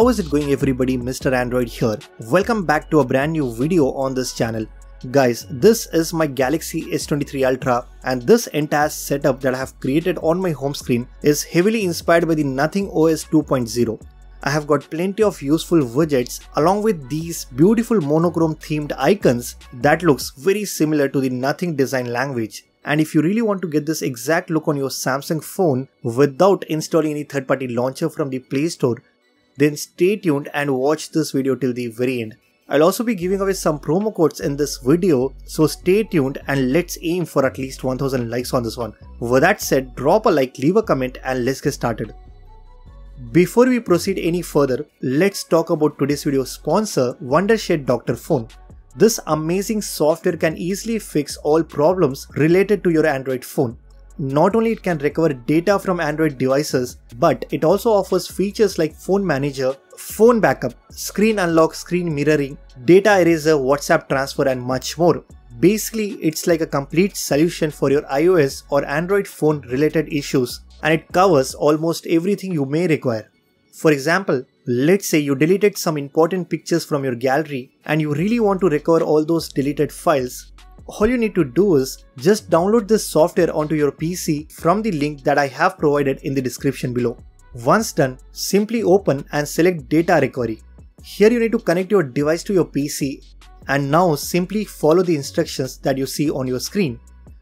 How is it going everybody, Mr. Android here. Welcome back to a brand new video on this channel. Guys, this is my Galaxy S23 Ultra and this entire setup that I have created on my home screen is heavily inspired by the Nothing OS 2.0. I have got plenty of useful widgets along with these beautiful monochrome themed icons that looks very similar to the Nothing design language. And if you really want to get this exact look on your Samsung phone without installing any third party launcher from the Play Store, then stay tuned and watch this video till the very end. I'll also be giving away some promo codes in this video, so stay tuned and let's aim for at least 1000 likes on this one. With that said, drop a like, leave a comment and let's get started. Before we proceed any further, let's talk about today's video sponsor Wondershare Dr.Fone. This amazing software can easily fix all problems related to your Android phone. Not only it can recover data from Android devices, but it also offers features like phone manager, phone backup, screen unlock, screen mirroring, data eraser, WhatsApp transfer and much more. Basically, it's like a complete solution for your iOS or Android phone related issues and it covers almost everything you may require. For example, let's say you deleted some important pictures from your gallery and you really want to recover all those deleted files. All you need to do is just download this software onto your PC from the link that I have provided in the description below. Once done, simply open and select data recovery. Here you need to connect your device to your PC and now simply follow the instructions that you see on your screen.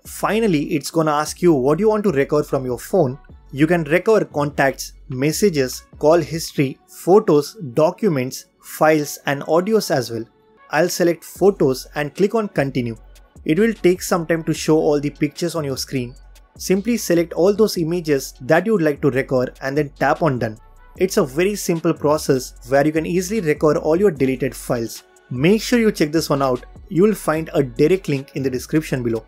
Finally, it's gonna ask you what you want to recover from your phone. You can recover contacts, messages, call history, photos, documents, files and audios as well. I'll select photos and click on continue. It will take some time to show all the pictures on your screen. Simply select all those images that you would like to recover and then tap on done. It's a very simple process where you can easily recover all your deleted files. Make sure you check this one out. You will find a direct link in the description below.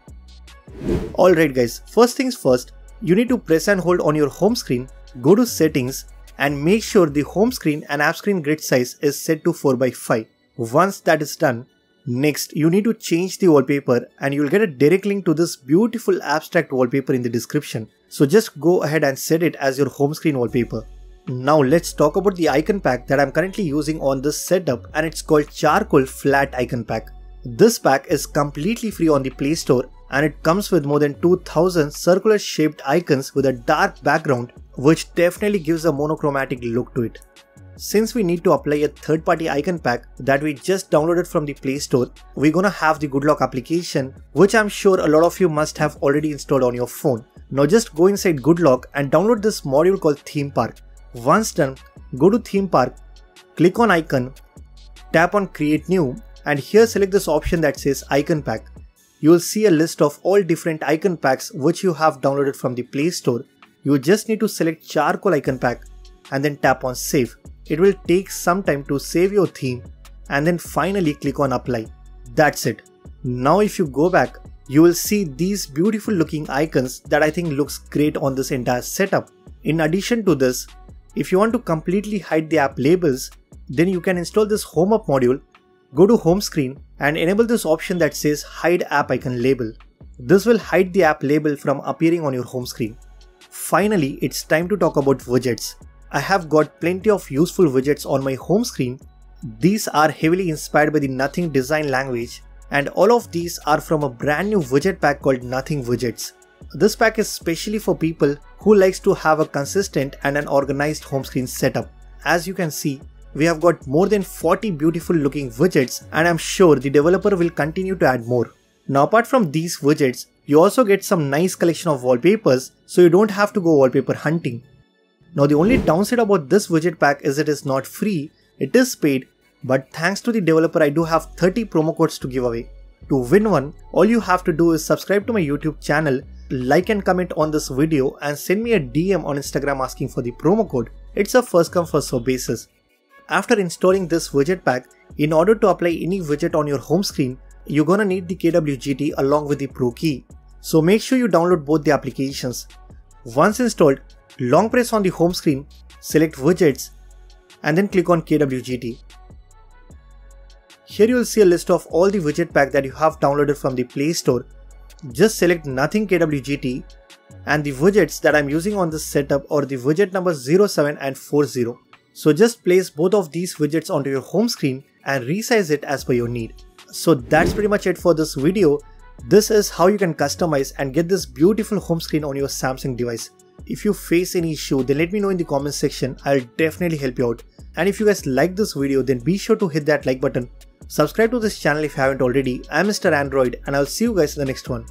Alright guys, first things first, you need to press and hold on your home screen, go to settings and make sure the home screen and app screen grid size is set to 4x5. Once that is done, next you need to change the wallpaper and you'll get a direct link to this beautiful abstract wallpaper in the description. So just go ahead and set it as your home screen wallpaper. Now let's talk about the icon pack that I'm currently using on this setup and it's called Charcoal Flat Icon Pack. This pack is completely free on the Play Store and it comes with more than 2000 circular shaped icons with a dark background which definitely gives a monochromatic look to it. Since we need to apply a third party icon pack that we just downloaded from the Play Store, we're gonna have the GoodLock application which I'm sure a lot of you must have already installed on your phone. Now just go inside GoodLock and download this module called Theme Park. Once done, go to Theme Park, click on icon, tap on create new and here select this option that says icon pack you will see a list of all different icon packs which you have downloaded from the Play Store. You just need to select charcoal icon pack and then tap on save. It will take some time to save your theme and then finally click on apply. That's it. Now if you go back, you will see these beautiful looking icons that I think looks great on this entire setup. In addition to this, if you want to completely hide the app labels, then you can install this home up module Go to home screen and enable this option that says hide app icon label. This will hide the app label from appearing on your home screen. Finally, it's time to talk about widgets. I have got plenty of useful widgets on my home screen. These are heavily inspired by the Nothing design language and all of these are from a brand new widget pack called Nothing Widgets. This pack is specially for people who likes to have a consistent and an organized home screen setup. As you can see, we have got more than 40 beautiful looking widgets and I'm sure the developer will continue to add more. Now apart from these widgets, you also get some nice collection of wallpapers so you don't have to go wallpaper hunting. Now the only downside about this widget pack is it is not free, it is paid, but thanks to the developer I do have 30 promo codes to give away. To win one, all you have to do is subscribe to my YouTube channel, like and comment on this video and send me a DM on Instagram asking for the promo code. It's a first come first serve basis. After installing this widget pack, in order to apply any widget on your home screen, you're gonna need the KWGT along with the Pro key. So make sure you download both the applications. Once installed, long press on the home screen, select widgets and then click on KWGT. Here you will see a list of all the widget pack that you have downloaded from the Play Store. Just select nothing KWGT and the widgets that I'm using on this setup are the widget number 07 and 40. So just place both of these widgets onto your home screen and resize it as per your need. So that's pretty much it for this video. This is how you can customize and get this beautiful home screen on your Samsung device. If you face any issue then let me know in the comment section, I'll definitely help you out. And if you guys like this video then be sure to hit that like button. Subscribe to this channel if you haven't already. I'm Mr. Android and I'll see you guys in the next one.